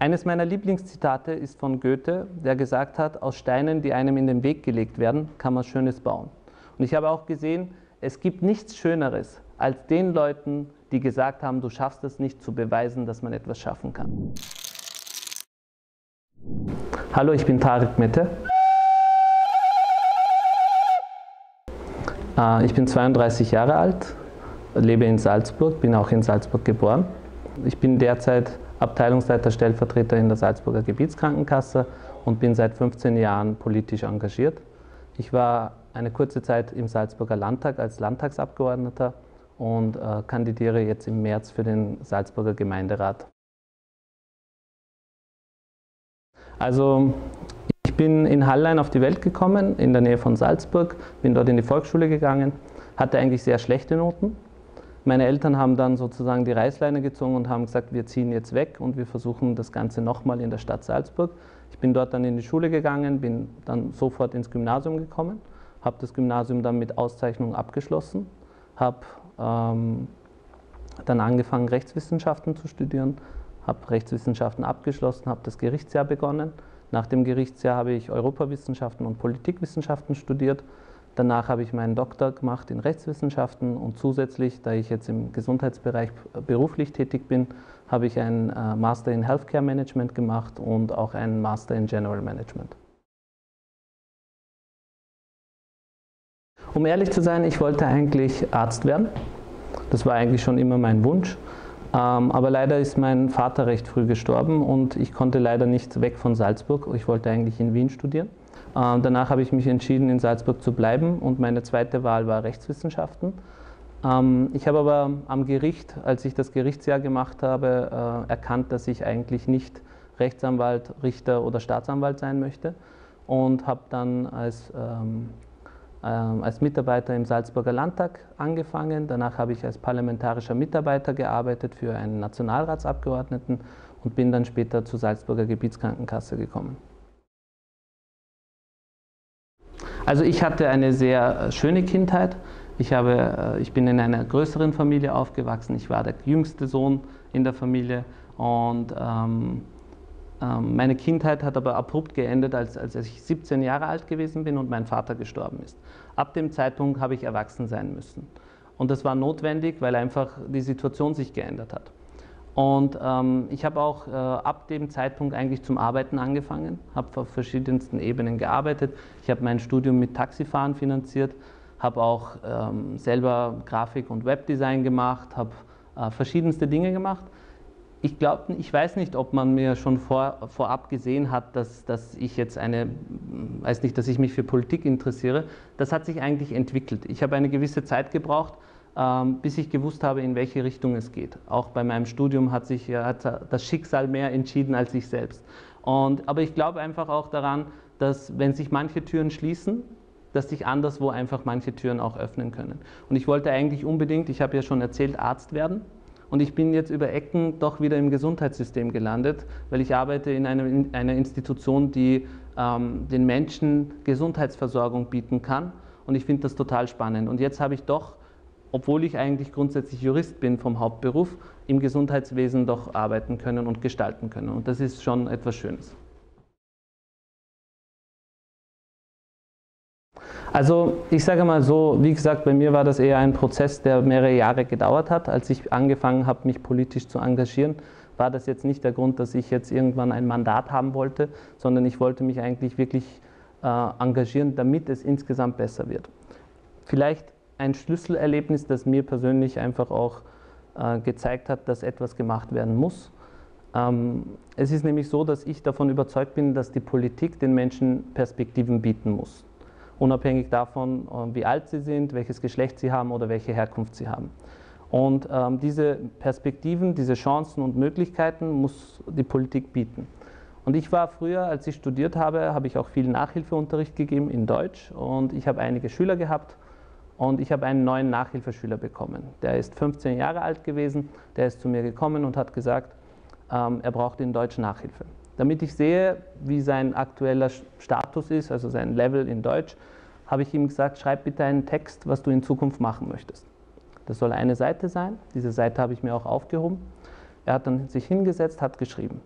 Eines meiner Lieblingszitate ist von Goethe, der gesagt hat, aus Steinen, die einem in den Weg gelegt werden, kann man Schönes bauen. Und ich habe auch gesehen, es gibt nichts Schöneres, als den Leuten, die gesagt haben, du schaffst es nicht, zu beweisen, dass man etwas schaffen kann. Hallo, ich bin Tarek Mette. Äh, ich bin 32 Jahre alt, lebe in Salzburg, bin auch in Salzburg geboren. Ich bin derzeit Abteilungsleiter Stellvertreter in der Salzburger Gebietskrankenkasse und bin seit 15 Jahren politisch engagiert. Ich war eine kurze Zeit im Salzburger Landtag als Landtagsabgeordneter und äh, kandidiere jetzt im März für den Salzburger Gemeinderat. Also ich bin in Hallein auf die Welt gekommen, in der Nähe von Salzburg, bin dort in die Volksschule gegangen, hatte eigentlich sehr schlechte Noten, meine Eltern haben dann sozusagen die Reißleine gezogen und haben gesagt, wir ziehen jetzt weg und wir versuchen das Ganze nochmal in der Stadt Salzburg. Ich bin dort dann in die Schule gegangen, bin dann sofort ins Gymnasium gekommen, habe das Gymnasium dann mit Auszeichnung abgeschlossen, habe ähm, dann angefangen, Rechtswissenschaften zu studieren, habe Rechtswissenschaften abgeschlossen, habe das Gerichtsjahr begonnen. Nach dem Gerichtsjahr habe ich Europawissenschaften und Politikwissenschaften studiert Danach habe ich meinen Doktor gemacht in Rechtswissenschaften und zusätzlich, da ich jetzt im Gesundheitsbereich beruflich tätig bin, habe ich einen äh, Master in Healthcare Management gemacht und auch einen Master in General Management. Um ehrlich zu sein, ich wollte eigentlich Arzt werden. Das war eigentlich schon immer mein Wunsch. Ähm, aber leider ist mein Vater recht früh gestorben und ich konnte leider nicht weg von Salzburg. Ich wollte eigentlich in Wien studieren. Ähm, danach habe ich mich entschieden, in Salzburg zu bleiben und meine zweite Wahl war Rechtswissenschaften. Ähm, ich habe aber am Gericht, als ich das Gerichtsjahr gemacht habe, äh, erkannt, dass ich eigentlich nicht Rechtsanwalt, Richter oder Staatsanwalt sein möchte und habe dann als, als Mitarbeiter im Salzburger Landtag angefangen. Danach habe ich als parlamentarischer Mitarbeiter gearbeitet für einen Nationalratsabgeordneten und bin dann später zur Salzburger Gebietskrankenkasse gekommen. Also ich hatte eine sehr schöne Kindheit. Ich, habe, äh, ich bin in einer größeren Familie aufgewachsen. Ich war der jüngste Sohn in der Familie und ähm, ähm, meine Kindheit hat aber abrupt geendet, als, als ich 17 Jahre alt gewesen bin und mein Vater gestorben ist. Ab dem Zeitpunkt habe ich erwachsen sein müssen. Und das war notwendig, weil einfach die Situation sich geändert hat. Und ähm, ich habe auch äh, ab dem Zeitpunkt eigentlich zum Arbeiten angefangen, habe auf verschiedensten Ebenen gearbeitet. Ich habe mein Studium mit Taxifahren finanziert, habe auch ähm, selber Grafik und Webdesign gemacht, habe äh, verschiedenste Dinge gemacht. Ich glaube, ich weiß nicht, ob man mir schon vor, vorab gesehen hat, dass, dass ich jetzt eine, weiß nicht, dass ich mich für Politik interessiere. Das hat sich eigentlich entwickelt. Ich habe eine gewisse Zeit gebraucht, ähm, bis ich gewusst habe, in welche Richtung es geht. Auch bei meinem Studium hat sich hat das Schicksal mehr entschieden als ich selbst. Und, aber ich glaube einfach auch daran, dass wenn sich manche Türen schließen, dass sich anderswo einfach manche Türen auch öffnen können. Und ich wollte eigentlich unbedingt, ich habe ja schon erzählt, Arzt werden. Und ich bin jetzt über Ecken doch wieder im Gesundheitssystem gelandet, weil ich arbeite in einer, in einer Institution, die ähm, den Menschen Gesundheitsversorgung bieten kann. Und ich finde das total spannend. Und jetzt habe ich doch obwohl ich eigentlich grundsätzlich Jurist bin vom Hauptberuf, im Gesundheitswesen doch arbeiten können und gestalten können. Und das ist schon etwas Schönes. Also ich sage mal so, wie gesagt, bei mir war das eher ein Prozess, der mehrere Jahre gedauert hat. Als ich angefangen habe, mich politisch zu engagieren, war das jetzt nicht der Grund, dass ich jetzt irgendwann ein Mandat haben wollte, sondern ich wollte mich eigentlich wirklich äh, engagieren, damit es insgesamt besser wird. Vielleicht ein Schlüsselerlebnis, das mir persönlich einfach auch äh, gezeigt hat, dass etwas gemacht werden muss. Ähm, es ist nämlich so, dass ich davon überzeugt bin, dass die Politik den Menschen Perspektiven bieten muss. Unabhängig davon, äh, wie alt sie sind, welches Geschlecht sie haben oder welche Herkunft sie haben. Und ähm, diese Perspektiven, diese Chancen und Möglichkeiten muss die Politik bieten. Und ich war früher, als ich studiert habe, habe ich auch viel Nachhilfeunterricht gegeben in Deutsch und ich habe einige Schüler gehabt und ich habe einen neuen Nachhilfeschüler bekommen. Der ist 15 Jahre alt gewesen, der ist zu mir gekommen und hat gesagt, ähm, er braucht in Deutsch Nachhilfe. Damit ich sehe, wie sein aktueller Status ist, also sein Level in Deutsch, habe ich ihm gesagt, schreib bitte einen Text, was du in Zukunft machen möchtest. Das soll eine Seite sein. Diese Seite habe ich mir auch aufgehoben. Er hat dann sich hingesetzt, hat geschrieben.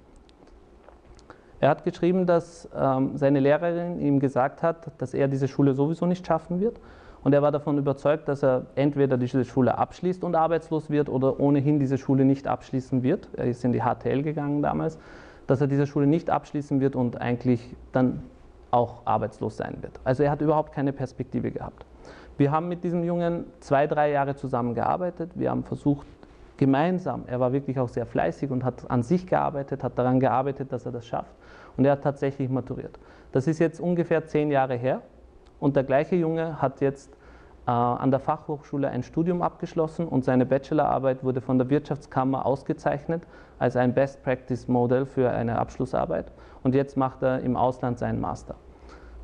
Er hat geschrieben, dass ähm, seine Lehrerin ihm gesagt hat, dass er diese Schule sowieso nicht schaffen wird. Und er war davon überzeugt, dass er entweder diese Schule abschließt und arbeitslos wird oder ohnehin diese Schule nicht abschließen wird. Er ist in die HTL gegangen damals, dass er diese Schule nicht abschließen wird und eigentlich dann auch arbeitslos sein wird. Also er hat überhaupt keine Perspektive gehabt. Wir haben mit diesem Jungen zwei, drei Jahre zusammengearbeitet. Wir haben versucht, gemeinsam, er war wirklich auch sehr fleißig und hat an sich gearbeitet, hat daran gearbeitet, dass er das schafft. Und er hat tatsächlich maturiert. Das ist jetzt ungefähr zehn Jahre her. Und der gleiche Junge hat jetzt an der Fachhochschule ein Studium abgeschlossen und seine Bachelorarbeit wurde von der Wirtschaftskammer ausgezeichnet als ein Best Practice Modell für eine Abschlussarbeit. Und jetzt macht er im Ausland seinen Master.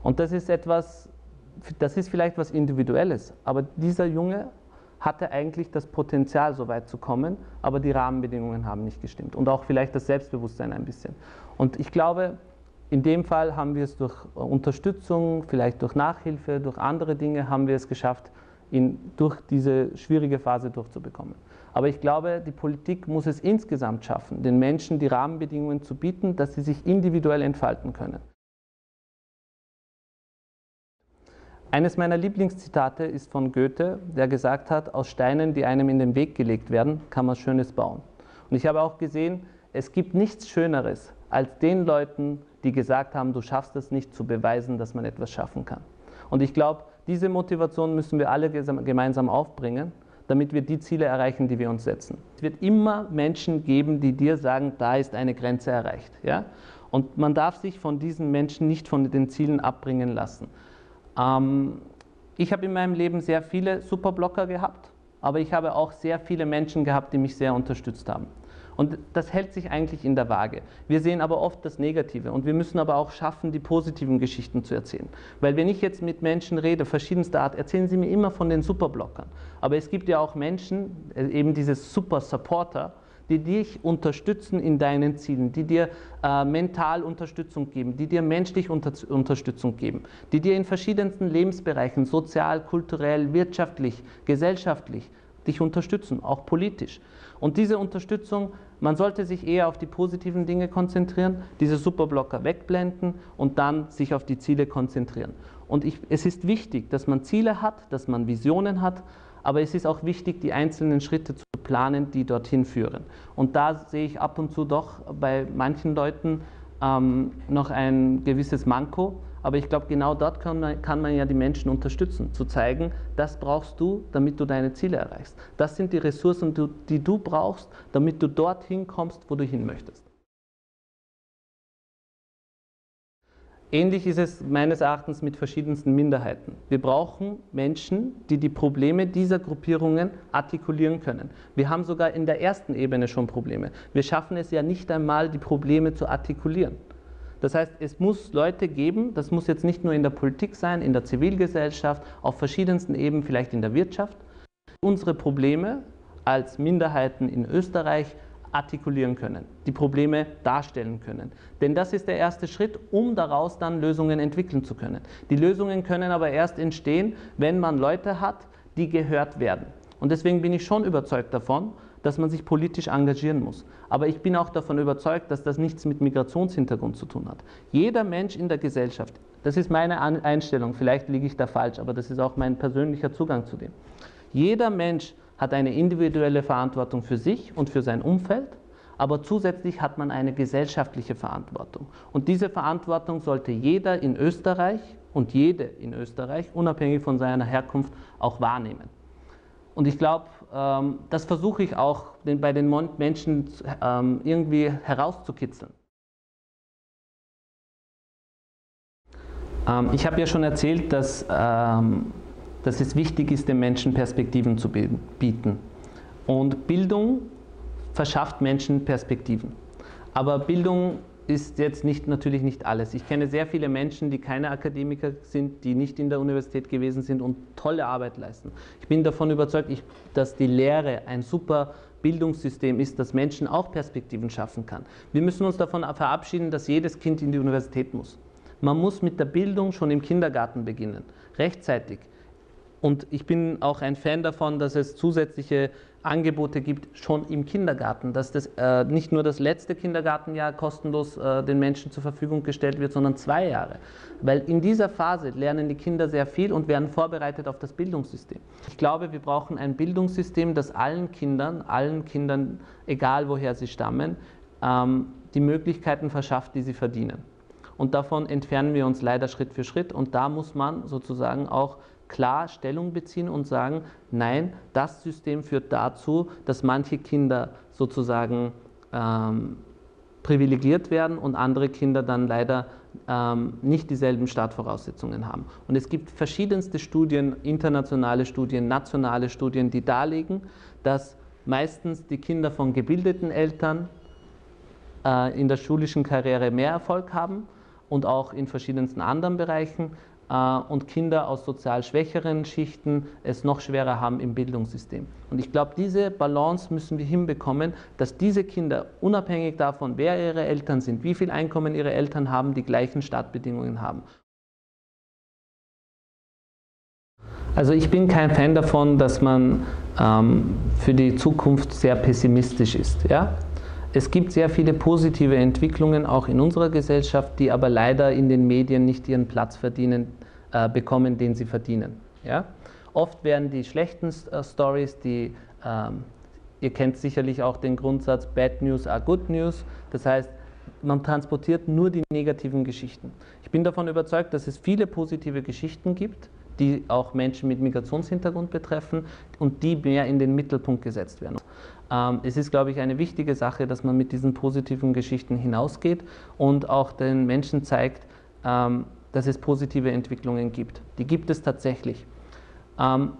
Und das ist etwas, das ist vielleicht was Individuelles, aber dieser Junge hatte eigentlich das Potenzial, so weit zu kommen, aber die Rahmenbedingungen haben nicht gestimmt und auch vielleicht das Selbstbewusstsein ein bisschen. Und ich glaube, in dem Fall haben wir es durch Unterstützung, vielleicht durch Nachhilfe, durch andere Dinge, haben wir es geschafft, ihn durch diese schwierige Phase durchzubekommen. Aber ich glaube, die Politik muss es insgesamt schaffen, den Menschen die Rahmenbedingungen zu bieten, dass sie sich individuell entfalten können. Eines meiner Lieblingszitate ist von Goethe, der gesagt hat, aus Steinen, die einem in den Weg gelegt werden, kann man Schönes bauen. Und ich habe auch gesehen, es gibt nichts Schöneres, als den Leuten, die gesagt haben, du schaffst es nicht, zu beweisen, dass man etwas schaffen kann. Und ich glaube, diese Motivation müssen wir alle gemeinsam aufbringen, damit wir die Ziele erreichen, die wir uns setzen. Es wird immer Menschen geben, die dir sagen, da ist eine Grenze erreicht. Ja? Und man darf sich von diesen Menschen nicht von den Zielen abbringen lassen. Ähm, ich habe in meinem Leben sehr viele Superblocker gehabt, aber ich habe auch sehr viele Menschen gehabt, die mich sehr unterstützt haben. Und das hält sich eigentlich in der Waage. Wir sehen aber oft das Negative und wir müssen aber auch schaffen, die positiven Geschichten zu erzählen. Weil wenn ich jetzt mit Menschen rede, verschiedenster Art, erzählen sie mir immer von den Superblockern. Aber es gibt ja auch Menschen, äh, eben diese Super Supporter, die dich unterstützen in deinen Zielen, die dir äh, mental Unterstützung geben, die dir menschlich unter Unterstützung geben, die dir in verschiedensten Lebensbereichen, sozial, kulturell, wirtschaftlich, gesellschaftlich, dich unterstützen, auch politisch. Und diese Unterstützung, man sollte sich eher auf die positiven Dinge konzentrieren, diese Superblocker wegblenden und dann sich auf die Ziele konzentrieren. Und ich, es ist wichtig, dass man Ziele hat, dass man Visionen hat, aber es ist auch wichtig, die einzelnen Schritte zu planen, die dorthin führen. Und da sehe ich ab und zu doch bei manchen Leuten ähm, noch ein gewisses Manko. Aber ich glaube, genau dort kann man, kann man ja die Menschen unterstützen, zu zeigen, das brauchst du, damit du deine Ziele erreichst. Das sind die Ressourcen, die du brauchst, damit du dorthin kommst, wo du hin möchtest. Ähnlich ist es meines Erachtens mit verschiedensten Minderheiten. Wir brauchen Menschen, die die Probleme dieser Gruppierungen artikulieren können. Wir haben sogar in der ersten Ebene schon Probleme. Wir schaffen es ja nicht einmal, die Probleme zu artikulieren. Das heißt, es muss Leute geben, das muss jetzt nicht nur in der Politik sein, in der Zivilgesellschaft, auf verschiedensten Ebenen, vielleicht in der Wirtschaft, unsere Probleme als Minderheiten in Österreich artikulieren können, die Probleme darstellen können. Denn das ist der erste Schritt, um daraus dann Lösungen entwickeln zu können. Die Lösungen können aber erst entstehen, wenn man Leute hat, die gehört werden. Und deswegen bin ich schon überzeugt davon, dass man sich politisch engagieren muss. Aber ich bin auch davon überzeugt, dass das nichts mit Migrationshintergrund zu tun hat. Jeder Mensch in der Gesellschaft, das ist meine Einstellung, vielleicht liege ich da falsch, aber das ist auch mein persönlicher Zugang zu dem. Jeder Mensch hat eine individuelle Verantwortung für sich und für sein Umfeld, aber zusätzlich hat man eine gesellschaftliche Verantwortung. Und diese Verantwortung sollte jeder in Österreich und jede in Österreich, unabhängig von seiner Herkunft, auch wahrnehmen. Und ich glaube, ähm, das versuche ich auch bei den Menschen ähm, irgendwie herauszukitzeln. Ähm, ich habe ja schon erzählt, dass dass es wichtig ist, den Menschen Perspektiven zu bieten. Und Bildung verschafft Menschen Perspektiven. Aber Bildung ist jetzt nicht, natürlich nicht alles. Ich kenne sehr viele Menschen, die keine Akademiker sind, die nicht in der Universität gewesen sind und tolle Arbeit leisten. Ich bin davon überzeugt, ich, dass die Lehre ein super Bildungssystem ist, das Menschen auch Perspektiven schaffen kann. Wir müssen uns davon verabschieden, dass jedes Kind in die Universität muss. Man muss mit der Bildung schon im Kindergarten beginnen, rechtzeitig. Und ich bin auch ein Fan davon, dass es zusätzliche Angebote gibt, schon im Kindergarten, dass das äh, nicht nur das letzte Kindergartenjahr kostenlos äh, den Menschen zur Verfügung gestellt wird, sondern zwei Jahre. Weil in dieser Phase lernen die Kinder sehr viel und werden vorbereitet auf das Bildungssystem. Ich glaube, wir brauchen ein Bildungssystem, das allen Kindern, allen Kindern, egal woher sie stammen, ähm, die Möglichkeiten verschafft, die sie verdienen. Und davon entfernen wir uns leider Schritt für Schritt. Und da muss man sozusagen auch klar Stellung beziehen und sagen, nein, das System führt dazu, dass manche Kinder sozusagen ähm, privilegiert werden und andere Kinder dann leider ähm, nicht dieselben Startvoraussetzungen haben. Und es gibt verschiedenste Studien, internationale Studien, nationale Studien, die darlegen, dass meistens die Kinder von gebildeten Eltern äh, in der schulischen Karriere mehr Erfolg haben und auch in verschiedensten anderen Bereichen und Kinder aus sozial schwächeren Schichten es noch schwerer haben im Bildungssystem. Und ich glaube, diese Balance müssen wir hinbekommen, dass diese Kinder unabhängig davon, wer ihre Eltern sind, wie viel Einkommen ihre Eltern haben, die gleichen Startbedingungen haben. Also ich bin kein Fan davon, dass man ähm, für die Zukunft sehr pessimistisch ist. Ja? Es gibt sehr viele positive Entwicklungen auch in unserer Gesellschaft, die aber leider in den Medien nicht ihren Platz verdienen, äh, bekommen, den sie verdienen. Ja? Oft werden die schlechten äh, Stories, die ähm, ihr kennt sicherlich auch den Grundsatz Bad News are Good News. Das heißt, man transportiert nur die negativen Geschichten. Ich bin davon überzeugt, dass es viele positive Geschichten gibt, die auch Menschen mit Migrationshintergrund betreffen und die mehr in den Mittelpunkt gesetzt werden. Ähm, es ist, glaube ich, eine wichtige Sache, dass man mit diesen positiven Geschichten hinausgeht und auch den Menschen zeigt, ähm, dass es positive Entwicklungen gibt. Die gibt es tatsächlich. Ähm,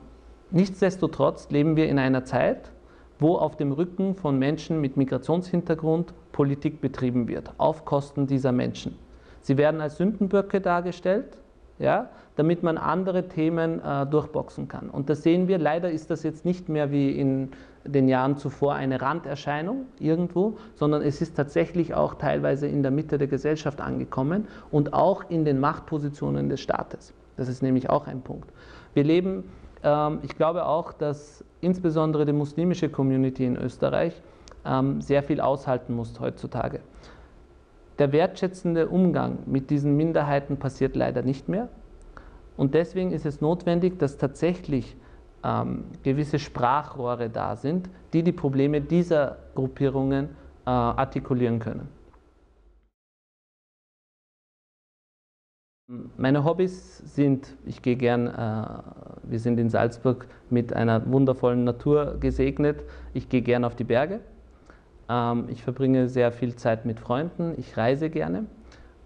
nichtsdestotrotz leben wir in einer Zeit, wo auf dem Rücken von Menschen mit Migrationshintergrund Politik betrieben wird, auf Kosten dieser Menschen. Sie werden als Sündenböcke dargestellt, ja, damit man andere Themen äh, durchboxen kann. Und das sehen wir, leider ist das jetzt nicht mehr wie in den Jahren zuvor eine Randerscheinung irgendwo, sondern es ist tatsächlich auch teilweise in der Mitte der Gesellschaft angekommen und auch in den Machtpositionen des Staates. Das ist nämlich auch ein Punkt. Wir leben, ähm, ich glaube auch, dass insbesondere die muslimische Community in Österreich ähm, sehr viel aushalten muss heutzutage. Der wertschätzende Umgang mit diesen Minderheiten passiert leider nicht mehr. Und deswegen ist es notwendig, dass tatsächlich ähm, gewisse Sprachrohre da sind, die die Probleme dieser Gruppierungen äh, artikulieren können. Meine Hobbys sind, ich gehe gern, äh, wir sind in Salzburg mit einer wundervollen Natur gesegnet, ich gehe gern auf die Berge, ähm, ich verbringe sehr viel Zeit mit Freunden, ich reise gerne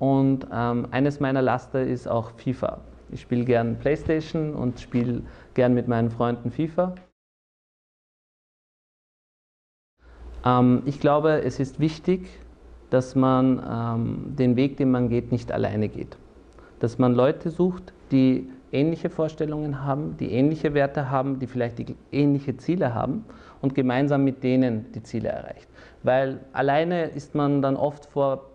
und ähm, eines meiner Laster ist auch FIFA. Ich spiele gern Playstation und spiele gern mit meinen Freunden FIFA. Ähm, ich glaube, es ist wichtig, dass man ähm, den Weg, den man geht, nicht alleine geht. Dass man Leute sucht, die ähnliche Vorstellungen haben, die ähnliche Werte haben, die vielleicht die ähnliche Ziele haben und gemeinsam mit denen die Ziele erreicht. Weil alleine ist man dann oft vor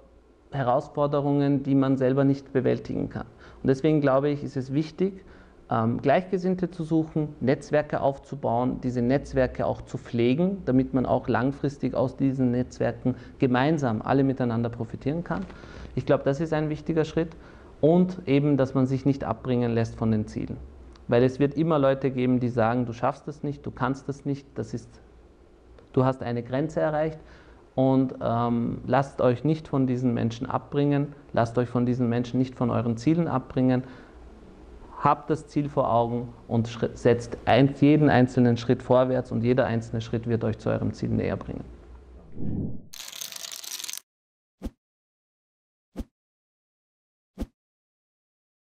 Herausforderungen, die man selber nicht bewältigen kann. Und deswegen glaube ich, ist es wichtig, ähm, Gleichgesinnte zu suchen, Netzwerke aufzubauen, diese Netzwerke auch zu pflegen, damit man auch langfristig aus diesen Netzwerken gemeinsam alle miteinander profitieren kann. Ich glaube, das ist ein wichtiger Schritt und eben, dass man sich nicht abbringen lässt von den Zielen. Weil es wird immer Leute geben, die sagen, du schaffst es nicht, du kannst es nicht, das ist, du hast eine Grenze erreicht und ähm, lasst euch nicht von diesen Menschen abbringen, lasst euch von diesen Menschen nicht von euren Zielen abbringen, habt das Ziel vor Augen und setzt jeden einzelnen Schritt vorwärts und jeder einzelne Schritt wird euch zu eurem Ziel näher bringen.